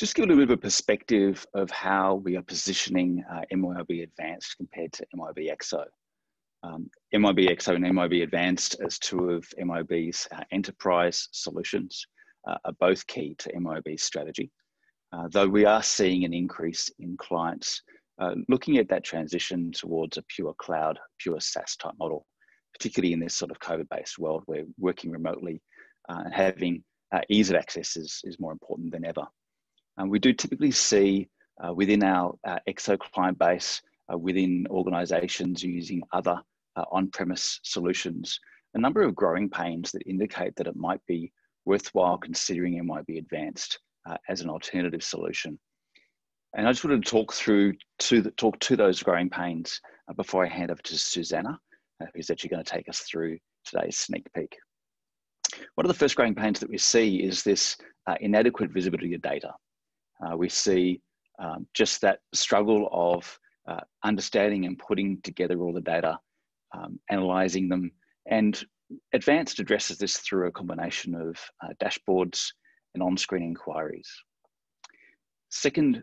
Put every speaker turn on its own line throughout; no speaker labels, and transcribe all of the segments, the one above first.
just give a little bit of a perspective of how we are positioning uh, MYOB Advanced compared to MYOB EXO. Um, MYOB EXO and MYOB Advanced as two of MYOB's uh, enterprise solutions uh, are both key to MYOB's strategy. Uh, though we are seeing an increase in clients uh, looking at that transition towards a pure cloud, pure SaaS type model, particularly in this sort of COVID-based world where working remotely uh, and having uh, ease of access is, is more important than ever. And we do typically see uh, within our EXO client base, uh, within organizations using other uh, on-premise solutions, a number of growing pains that indicate that it might be worthwhile considering MYOB Advanced uh, as an alternative solution. And I just wanted to talk through to the, talk to those growing pains uh, before I hand over to Susanna, uh, who's actually going to take us through today's sneak peek. One of the first growing pains that we see is this uh, inadequate visibility of data. Uh, we see um, just that struggle of uh, understanding and putting together all the data, um, analyzing them, and Advanced addresses this through a combination of uh, dashboards and on-screen inquiries. Second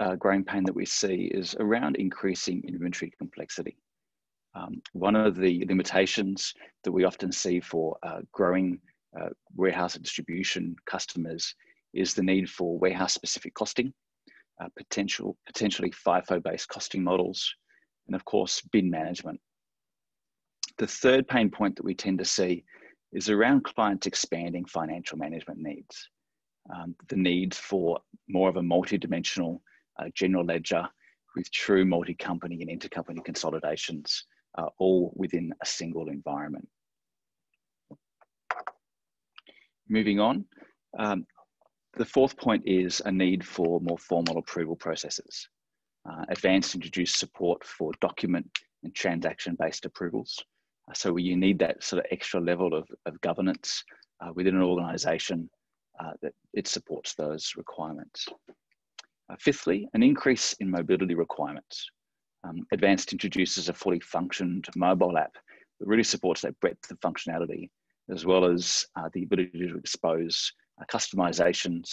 uh, growing pain that we see is around increasing inventory complexity. Um, one of the limitations that we often see for uh, growing uh, warehouse and distribution customers is the need for warehouse specific costing, uh, potential, potentially FIFO based costing models, and of course, bin management. The third pain point that we tend to see is around clients expanding financial management needs. Um, the need for more of a multi-dimensional uh, general ledger with true multi-company and intercompany consolidations, uh, all within a single environment. Moving on, um, the fourth point is a need for more formal approval processes. Uh, Advanced introduced support for document and transaction-based approvals. Uh, so you need that sort of extra level of, of governance uh, within an organization uh, that it supports those requirements. Uh, fifthly, an increase in mobility requirements. Um, Advanced introduces a fully functioned mobile app that really supports that breadth of functionality, as well as uh, the ability to expose customizations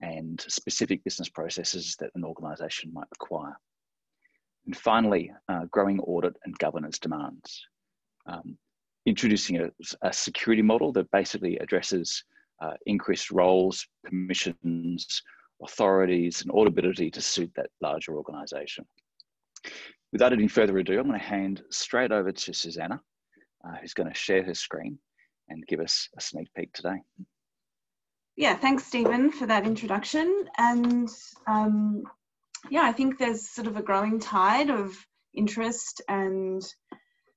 and specific business processes that an organization might require. And finally, uh, growing audit and governance demands. Um, introducing a, a, security model that basically addresses uh, increased roles, permissions, authorities, and auditability to suit that larger organization. Without any further ado, I'm going to hand straight over to Susanna, uh, who's going to share her screen and give us a sneak peek today.
Yeah, thanks, Stephen, for that introduction. And um, yeah, I think there's sort of a growing tide of interest, and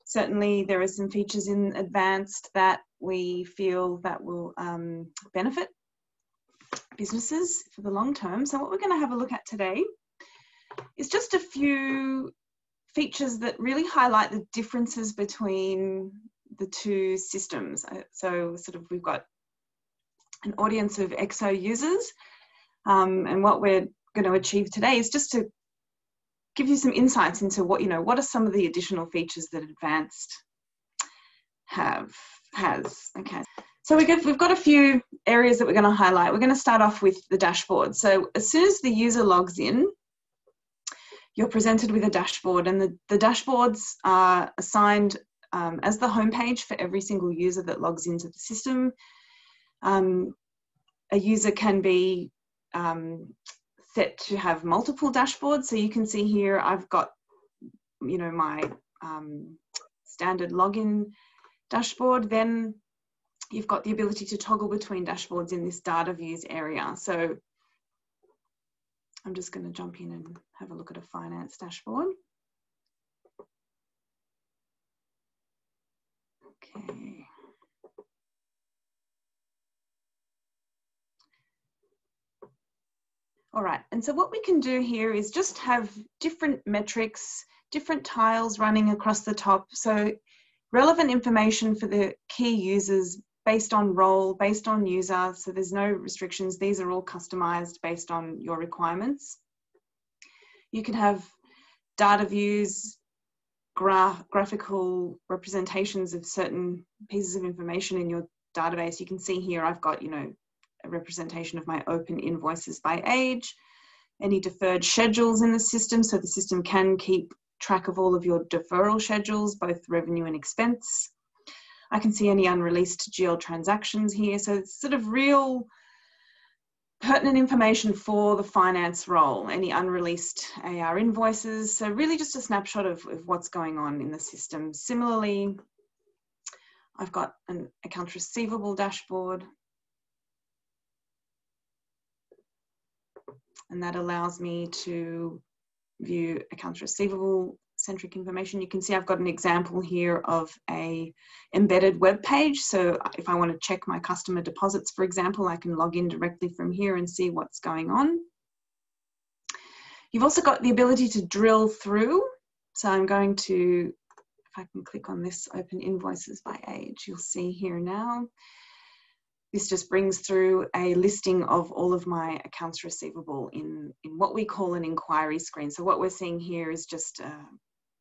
certainly there are some features in advanced that we feel that will um, benefit businesses for the long term. So, what we're going to have a look at today is just a few features that really highlight the differences between the two systems. Uh, so, sort of, we've got an audience of EXO users. Um, and what we're going to achieve today is just to give you some insights into what, you know, what are some of the additional features that Advanced have, has, okay. So we have we've got a few areas that we're going to highlight. We're going to start off with the dashboard. So as soon as the user logs in, you're presented with a dashboard and the, the dashboards are assigned um, as the homepage for every single user that logs into the system. Um, a user can be um, set to have multiple dashboards. So you can see here, I've got, you know, my um, standard login dashboard. Then you've got the ability to toggle between dashboards in this data views area. So I'm just going to jump in and have a look at a finance dashboard. And so what we can do here is just have different metrics, different tiles running across the top. So relevant information for the key users based on role, based on user. So there's no restrictions. These are all customized based on your requirements. You can have data views, graph, graphical representations of certain pieces of information in your database. You can see here I've got, you know, a representation of my open invoices by age, any deferred schedules in the system, so the system can keep track of all of your deferral schedules, both revenue and expense. I can see any unreleased GL transactions here, so it's sort of real pertinent information for the finance role, any unreleased AR invoices. So really just a snapshot of, of what's going on in the system. Similarly, I've got an accounts receivable dashboard. And that allows me to view accounts receivable centric information. You can see I've got an example here of a embedded web page. So if I want to check my customer deposits, for example, I can log in directly from here and see what's going on. You've also got the ability to drill through. So I'm going to, if I can click on this open invoices by age, you'll see here now. This just brings through a listing of all of my accounts receivable in, in what we call an inquiry screen. So what we're seeing here is just uh,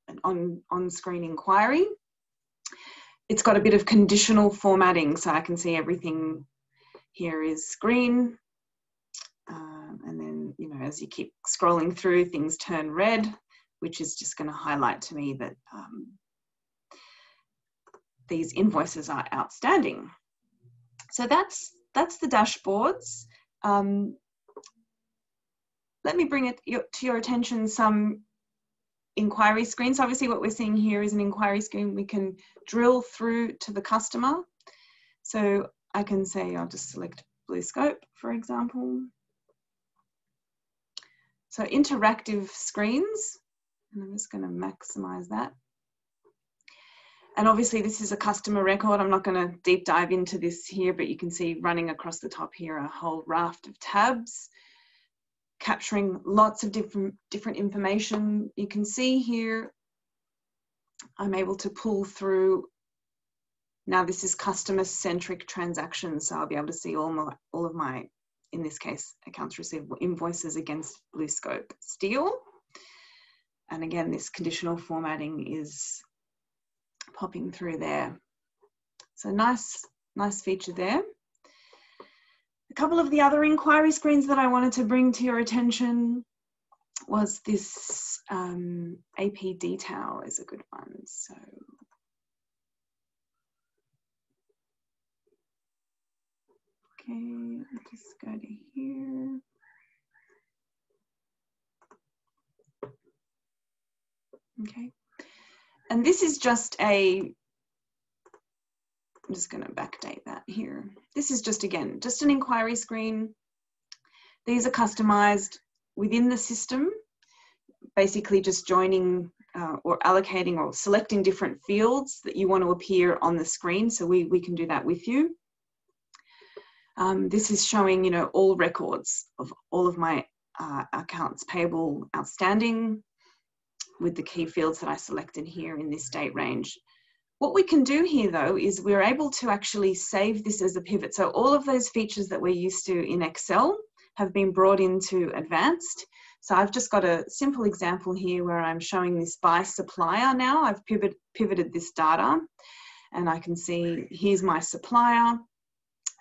an on, on-screen inquiry. It's got a bit of conditional formatting, so I can see everything here is green. Um, and then, you know, as you keep scrolling through, things turn red, which is just going to highlight to me that um, these invoices are outstanding. So that's that's the dashboards. Um, let me bring it to your attention some inquiry screens. Obviously what we're seeing here is an inquiry screen. We can drill through to the customer. So I can say, I'll just select BlueScope, for example. So interactive screens, and I'm just gonna maximize that. And obviously this is a customer record. I'm not gonna deep dive into this here, but you can see running across the top here a whole raft of tabs capturing lots of different, different information. You can see here, I'm able to pull through, now this is customer centric transactions. So I'll be able to see all, my, all of my, in this case, accounts receivable invoices against BlueScope Steel. And again, this conditional formatting is popping through there. So nice, nice feature there A couple of the other inquiry screens that I wanted to bring to your attention was this um, AP detail is a good one. So okay, just go to here. Okay, and this is just a I'm just going to backdate that here. This is just, again, just an inquiry screen. These are customized within the system, basically just joining uh, or allocating or selecting different fields that you want to appear on the screen. So we, we can do that with you. Um, this is showing, you know, all records of all of my uh, accounts payable outstanding with the key fields that I selected here in this date range. What we can do here though is we're able to actually save this as a pivot. So all of those features that we're used to in Excel have been brought into advanced. So I've just got a simple example here where I'm showing this by supplier now. I've pivot, pivoted this data and I can see here's my supplier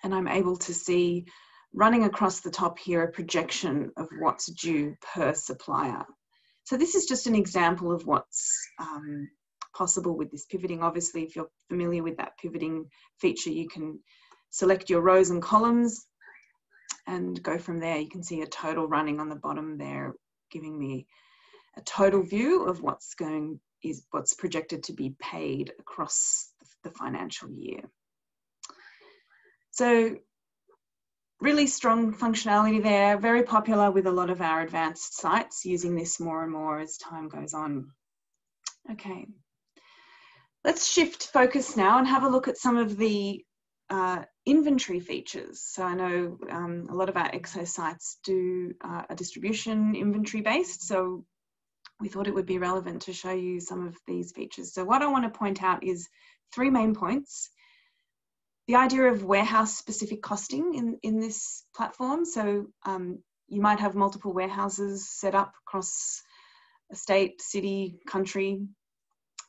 and I'm able to see running across the top here a projection of what's due per supplier. So this is just an example of what's um, possible with this pivoting. Obviously, if you're familiar with that pivoting feature, you can select your rows and columns and go from there. You can see a total running on the bottom there, giving me a total view of what's going is what's projected to be paid across the financial year. So really strong functionality there, very popular with a lot of our advanced sites using this more and more as time goes on. Okay, Let's shift focus now and have a look at some of the uh, inventory features. So I know um, a lot of our EXO sites do uh, a distribution inventory based, so we thought it would be relevant to show you some of these features. So what I want to point out is three main points. The idea of warehouse specific costing in, in this platform. So um, you might have multiple warehouses set up across a state, city, country,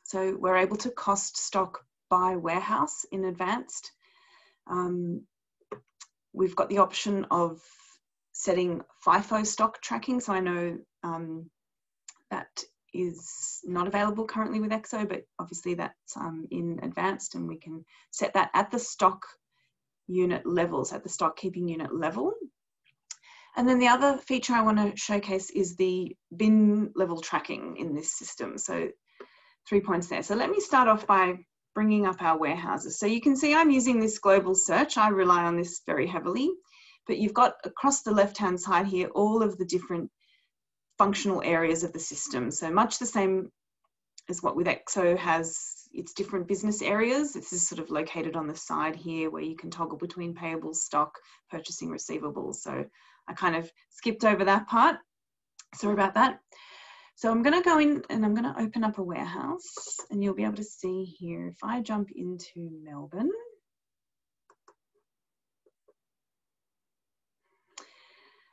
so we're able to cost stock by warehouse in advanced. Um, we've got the option of setting FIFO stock tracking. So I know um, that is not available currently with EXO, but obviously that's um, in advanced and we can set that at the stock unit levels, at the stock keeping unit level. And then the other feature I want to showcase is the bin level tracking in this system. So three points there. So let me start off by bringing up our warehouses. So you can see I'm using this global search. I rely on this very heavily, but you've got across the left-hand side here, all of the different functional areas of the system. So much the same as what with EXO has its different business areas. This is sort of located on the side here where you can toggle between payables, stock, purchasing receivables. So I kind of skipped over that part. Sorry about that. So I'm going to go in and I'm going to open up a warehouse and you'll be able to see here if I jump into Melbourne.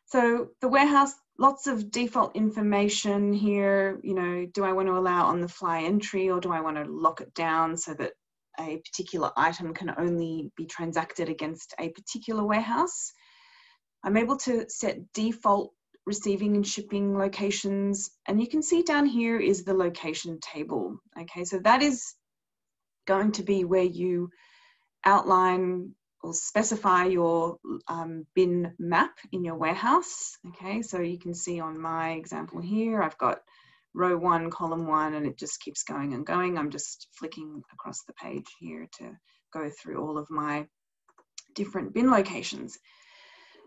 So the warehouse, lots of default information here. You know, do I want to allow on the fly entry or do I want to lock it down so that a particular item can only be transacted against a particular warehouse? I'm able to set default receiving and shipping locations. And you can see down here is the location table. Okay, so that is going to be where you outline or specify your um, bin map in your warehouse. Okay, so you can see on my example here, I've got row one, column one, and it just keeps going and going. I'm just flicking across the page here to go through all of my different bin locations.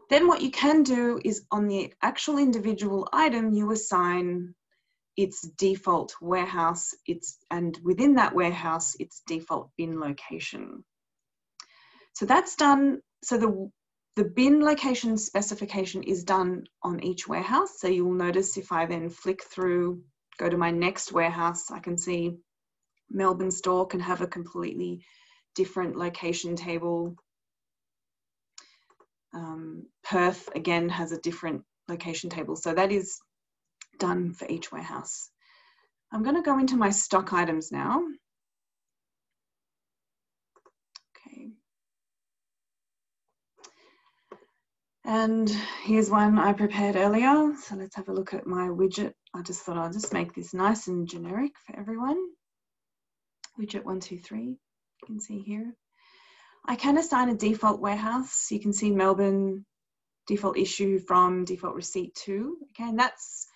Then what you can do is on the actual individual item, you assign its default warehouse, its, and within that warehouse, its default bin location. So that's done, so the, the bin location specification is done on each warehouse. So you will notice if I then flick through, go to my next warehouse, I can see Melbourne store can have a completely different location table um, Perth again has a different location table. So that is done for each warehouse. I'm going to go into my stock items now. And here's one I prepared earlier. So let's have a look at my widget. I just thought I'll just make this nice and generic for everyone. Widget one, two, three, you can see here. I can assign a default warehouse. You can see Melbourne default issue from default receipt to. Okay, and that's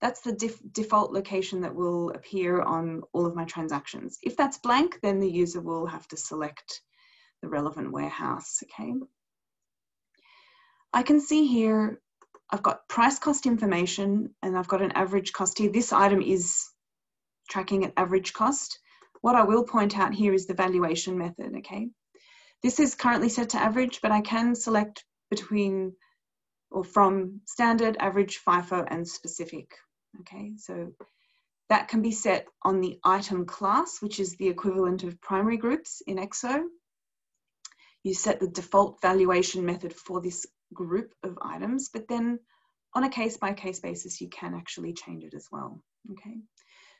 that's the default location that will appear on all of my transactions. If that's blank, then the user will have to select the relevant warehouse. Okay. I can see here I've got price cost information and I've got an average cost here. This item is tracking at average cost. What I will point out here is the valuation method, okay? This is currently set to average, but I can select between or from standard, average, FIFO, and specific. Okay, so that can be set on the item class, which is the equivalent of primary groups in EXO. You set the default valuation method for this group of items, but then on a case by case basis, you can actually change it as well. Okay.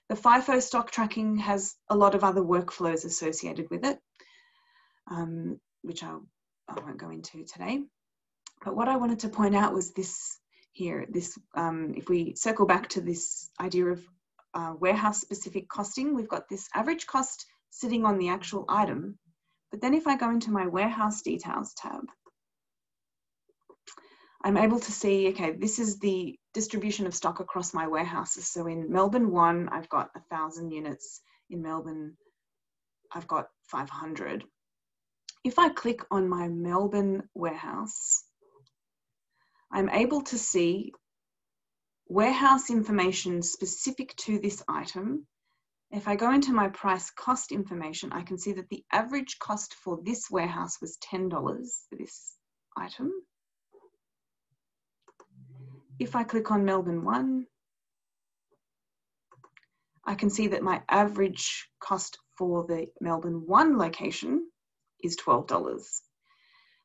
The FIFO stock tracking has a lot of other workflows associated with it um, which I'll, I won't go into today. But what I wanted to point out was this here, this, um, if we circle back to this idea of uh, warehouse specific costing, we've got this average cost sitting on the actual item. But then if I go into my warehouse details tab, I'm able to see, okay, this is the distribution of stock across my warehouses. So in Melbourne one, I've got a thousand units. In Melbourne, I've got 500 if I click on my Melbourne warehouse, I'm able to see warehouse information specific to this item. If I go into my price cost information, I can see that the average cost for this warehouse was $10 for this item. If I click on Melbourne 1, I can see that my average cost for the Melbourne 1 location is $12.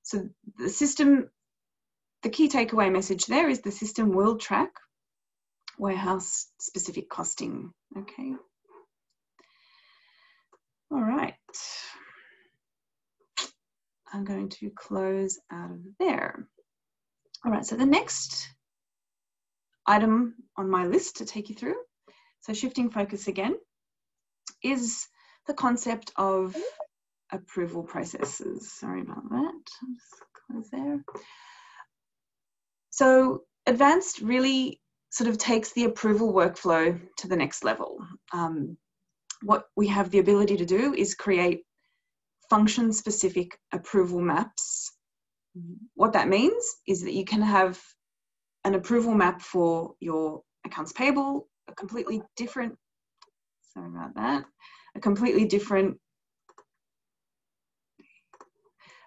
So the system, the key takeaway message there is the system will track warehouse specific costing, okay? All right. I'm going to close out of there. All right, so the next item on my list to take you through, so shifting focus again, is the concept of approval processes. Sorry about that. Close there. So advanced really sort of takes the approval workflow to the next level. Um, what we have the ability to do is create function specific approval maps. What that means is that you can have an approval map for your accounts payable, a completely different, sorry about that, a completely different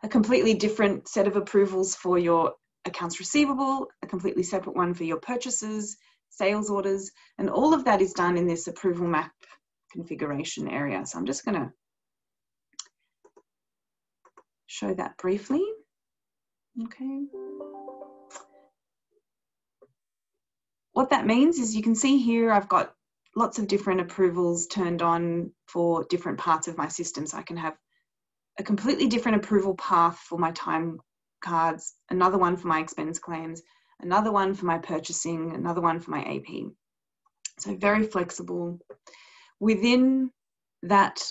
a completely different set of approvals for your accounts receivable, a completely separate one for your purchases, sales orders, and all of that is done in this approval map configuration area. So I'm just going to show that briefly. Okay. What that means is you can see here I've got lots of different approvals turned on for different parts of my system. So I can have a completely different approval path for my time cards, another one for my expense claims, another one for my purchasing, another one for my AP. So very flexible. Within that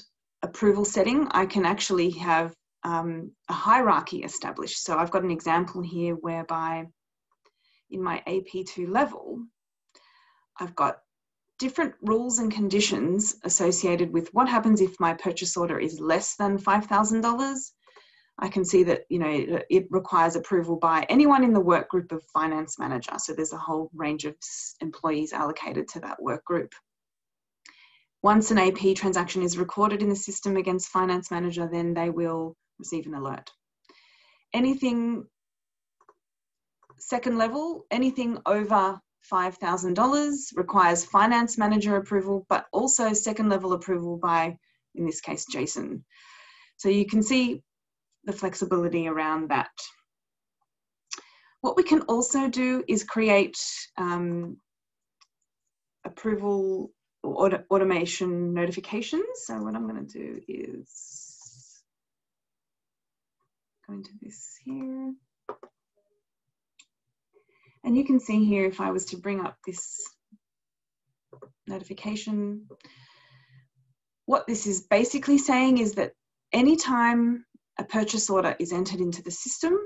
approval setting, I can actually have um, a hierarchy established. So I've got an example here whereby in my AP2 level, I've got different rules and conditions associated with what happens if my purchase order is less than $5,000. I can see that you know it, it, requires approval by anyone in the work group of finance manager. So there's a whole range of employees allocated to that work group. Once an AP transaction is recorded in the system against finance manager, then they will receive an alert. Anything second level, anything over $5,000 requires finance manager approval, but also second level approval by, in this case, Jason. So you can see the flexibility around that. What we can also do is create um, approval or automation notifications. So what I'm going to do is go into this here. And you can see here, if I was to bring up this notification, what this is basically saying is that anytime a purchase order is entered into the system,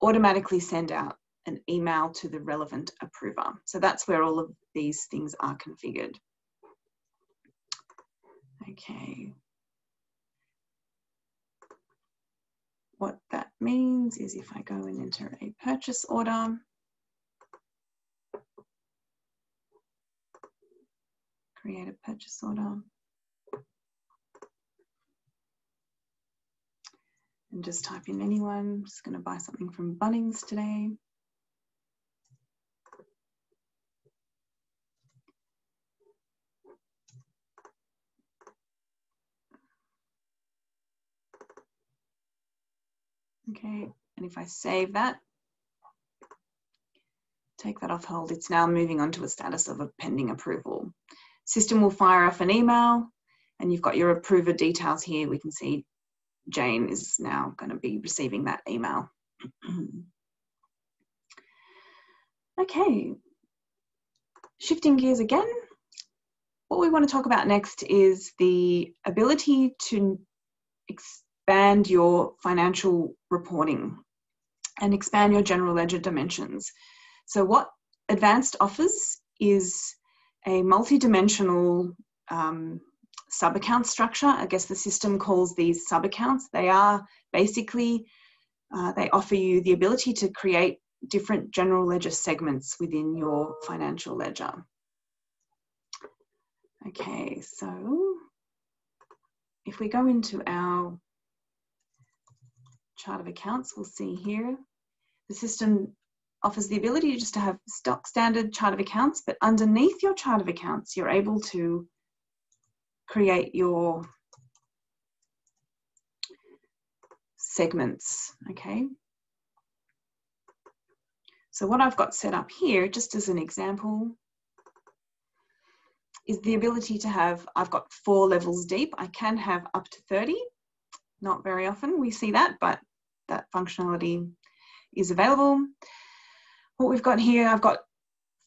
automatically send out an email to the relevant approver. So that's where all of these things are configured. Okay. What that means is if I go and enter a purchase order, create a purchase order, and just type in anyone. I'm just going to buy something from Bunnings today. Okay, and if I save that, take that off hold, it's now moving on to a status of a pending approval. System will fire off an email and you've got your approver details here. We can see Jane is now going to be receiving that email. okay, shifting gears again. What we want to talk about next is the ability to expand your financial reporting and expand your general ledger dimensions. So, what Advanced offers is a multi-dimensional um, sub-account structure. I guess the system calls these sub-accounts. They are basically, uh, they offer you the ability to create different general ledger segments within your financial ledger. Okay, so if we go into our chart of accounts, we'll see here, the system offers the ability just to have stock standard chart of accounts, but underneath your chart of accounts, you're able to create your segments, okay? So what I've got set up here, just as an example, is the ability to have, I've got four levels deep. I can have up to 30. Not very often we see that, but that functionality is available. What we've got here, I've got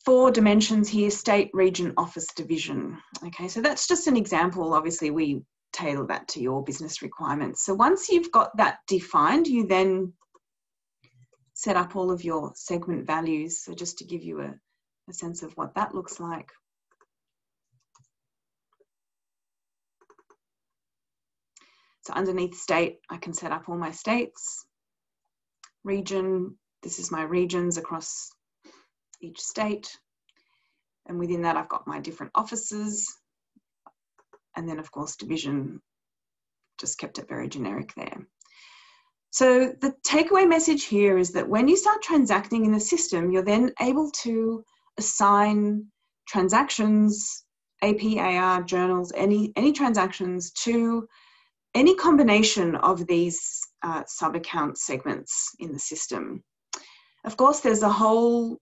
four dimensions here, state, region, office, division. Okay, so that's just an example. Obviously, we tailor that to your business requirements. So once you've got that defined, you then set up all of your segment values. So just to give you a, a sense of what that looks like. So underneath state, I can set up all my states. Region, this is my regions across each state. And within that, I've got my different offices. And then of course, division, just kept it very generic there. So the takeaway message here is that when you start transacting in the system, you're then able to assign transactions, APAR journals, any, any transactions to any combination of these uh, sub-account segments in the system. Of course, there's a whole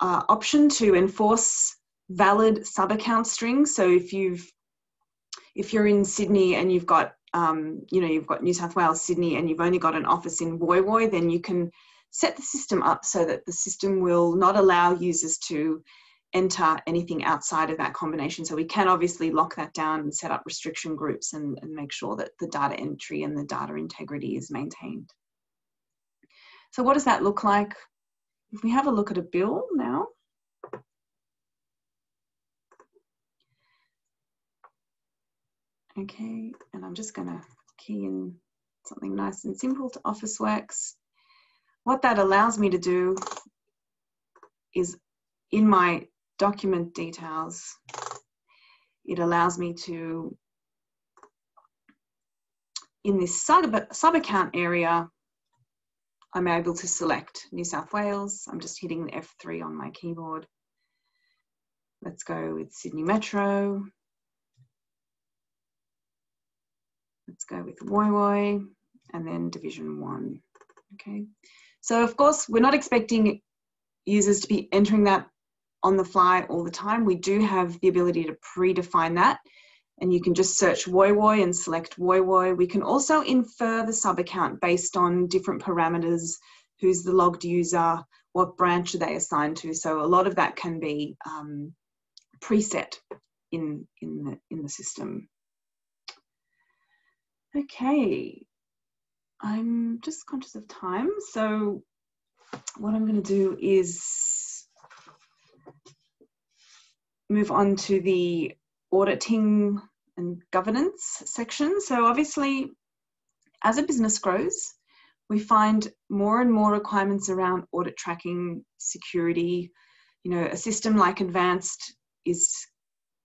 uh, option to enforce valid sub-account strings. So if you've if you're in Sydney and you've got um, you know you've got New South Wales, Sydney, and you've only got an office in Woy Woy, then you can set the system up so that the system will not allow users to enter anything outside of that combination. So we can obviously lock that down and set up restriction groups and, and make sure that the data entry and the data integrity is maintained. So what does that look like? If we have a look at a bill now, okay, and I'm just gonna key in something nice and simple to Officeworks. What that allows me to do is in my document details, it allows me to, in this sub, sub account area, I'm able to select New South Wales. I'm just hitting the F3 on my keyboard. Let's go with Sydney Metro. Let's go with Woy and then Division 1. Okay, so of course, we're not expecting users to be entering that on the fly all the time. We do have the ability to predefine that and you can just search Woy Woy and select Woy Woy. We can also infer the sub account based on different parameters, who's the logged user, what branch are they assigned to. So a lot of that can be um, preset in, in, the, in the system. Okay, I'm just conscious of time. So what I'm going to do is move on to the auditing and governance section. So obviously, as a business grows, we find more and more requirements around audit tracking, security. You know, a system like Advanced is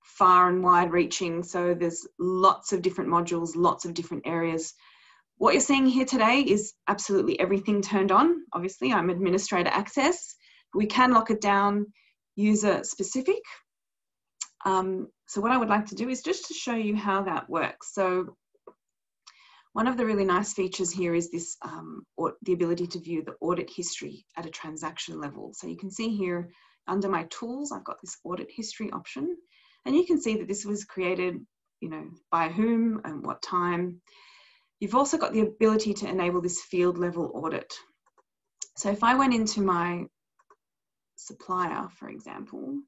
far and wide reaching. So there's lots of different modules, lots of different areas. What you're seeing here today is absolutely everything turned on. Obviously, I'm administrator access. We can lock it down user specific. Um, so what I would like to do is just to show you how that works. So one of the really nice features here is this, um, or the ability to view the audit history at a transaction level. So you can see here under my tools, I've got this audit history option, and you can see that this was created, you know, by whom and what time. You've also got the ability to enable this field level audit. So if I went into my supplier, for example,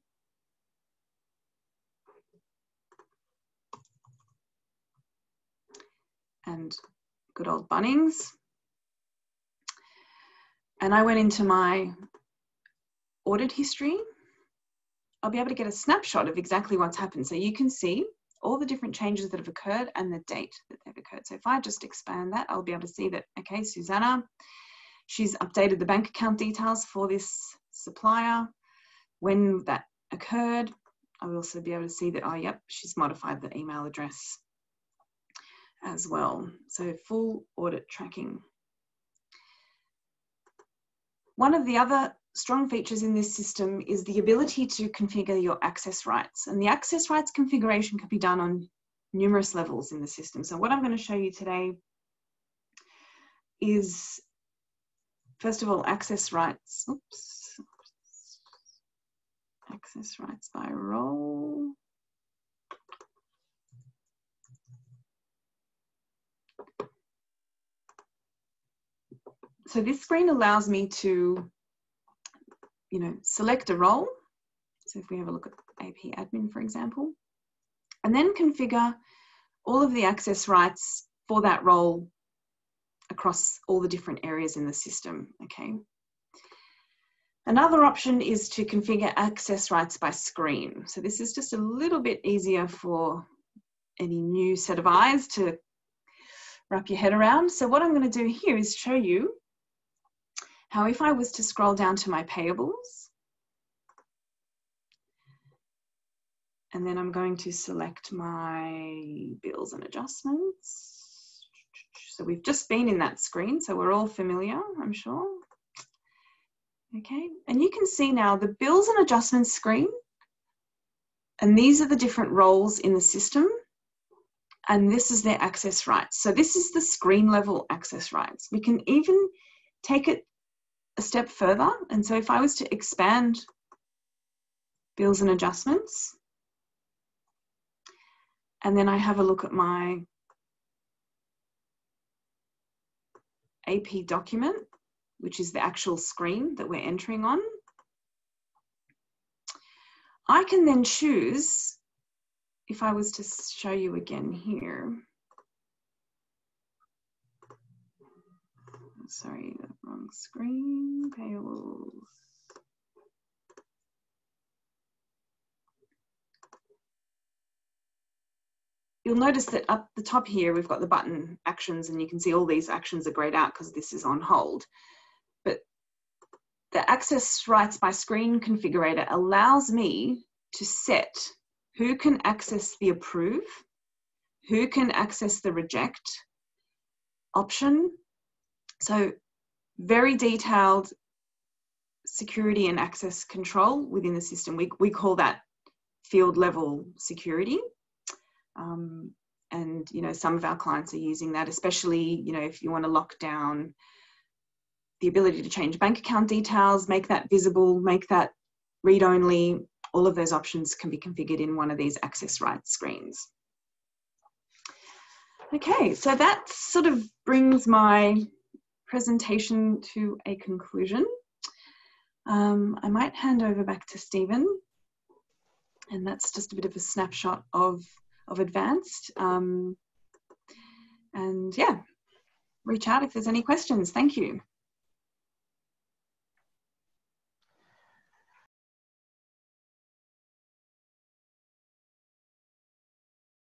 and good old Bunnings. And I went into my audit history. I'll be able to get a snapshot of exactly what's happened. So you can see all the different changes that have occurred and the date that they've occurred. So if I just expand that, I'll be able to see that, okay, Susanna, she's updated the bank account details for this supplier. When that occurred, I'll also be able to see that, oh, yep, she's modified the email address as well. So full audit tracking. One of the other strong features in this system is the ability to configure your access rights. And the access rights configuration can be done on numerous levels in the system. So what I'm going to show you today is, first of all, access rights. Oops. Access rights by role. So this screen allows me to, you know, select a role. So if we have a look at AP admin, for example, and then configure all of the access rights for that role across all the different areas in the system, okay? Another option is to configure access rights by screen. So this is just a little bit easier for any new set of eyes to wrap your head around. So what I'm going to do here is show you how if I was to scroll down to my payables, and then I'm going to select my bills and adjustments. So we've just been in that screen, so we're all familiar, I'm sure. Okay, and you can see now the bills and adjustments screen, and these are the different roles in the system and this is their access rights. So this is the screen level access rights. We can even take it a step further. And so if I was to expand bills and adjustments, and then I have a look at my AP document, which is the actual screen that we're entering on. I can then choose if I was to show you again here, sorry, wrong screen, payables. You'll notice that up the top here, we've got the button actions and you can see all these actions are grayed out because this is on hold. But the access rights by screen configurator allows me to set who can access the approve, who can access the reject option. So very detailed security and access control within the system. We, we call that field level security. Um, and you know some of our clients are using that especially you know if you want to lock down the ability to change bank account details make that visible make that read only all of those options can be configured in one of these access rights screens. Okay, so that sort of brings my presentation to a conclusion. Um, I might hand over back to Stephen, and that's just a bit of a snapshot of, of advanced. Um, and yeah, reach out if there's any questions. Thank you.